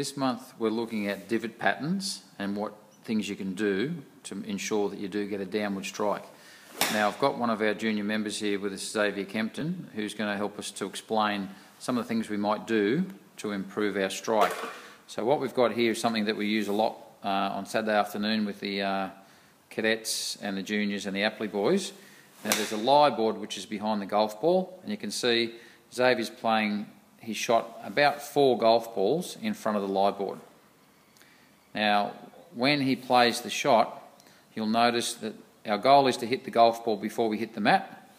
This month we're looking at divot patterns and what things you can do to ensure that you do get a downward strike. Now I've got one of our junior members here with us, Xavier Kempton, who's going to help us to explain some of the things we might do to improve our strike. So what we've got here is something that we use a lot uh, on Saturday afternoon with the uh, cadets and the juniors and the Apley boys. Now there's a lie board which is behind the golf ball and you can see Xavier's playing, he shot about four golf balls in front of the lie board. Now when he plays the shot, you'll notice that our goal is to hit the golf ball before we hit the mat,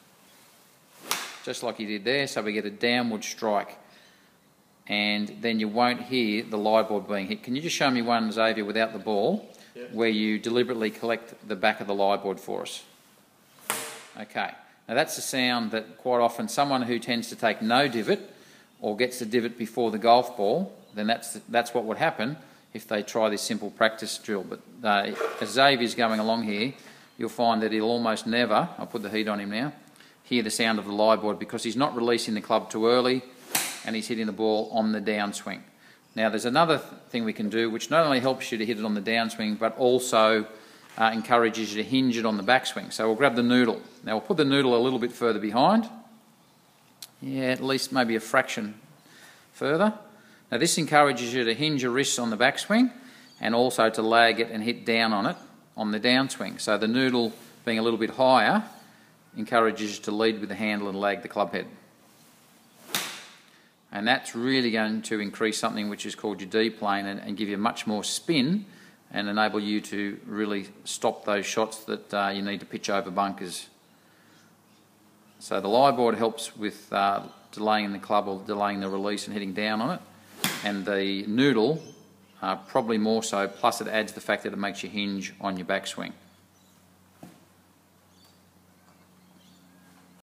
just like he did there, so we get a downward strike. And then you won't hear the lie board being hit. Can you just show me one, Xavier, without the ball, where you deliberately collect the back of the lie board for us? Okay. Now that's a sound that quite often someone who tends to take no divot or gets the divot before the golf ball, then that's, that's what would happen if they try this simple practice drill. But uh, as Xavier's going along here, you'll find that he'll almost never, I'll put the heat on him now, hear the sound of the lie board because he's not releasing the club too early and he's hitting the ball on the downswing. Now there's another th thing we can do which not only helps you to hit it on the downswing but also uh, encourages you to hinge it on the backswing. So we'll grab the noodle. Now we'll put the noodle a little bit further behind. Yeah, at least maybe a fraction further. Now this encourages you to hinge your wrists on the backswing and also to lag it and hit down on it on the downswing. So the noodle being a little bit higher encourages you to lead with the handle and lag the club head. And that's really going to increase something which is called your D plane and, and give you much more spin and enable you to really stop those shots that uh, you need to pitch over bunkers. So the lie board helps with uh, delaying the club or delaying the release and hitting down on it. And the noodle, uh, probably more so, plus it adds the fact that it makes you hinge on your backswing.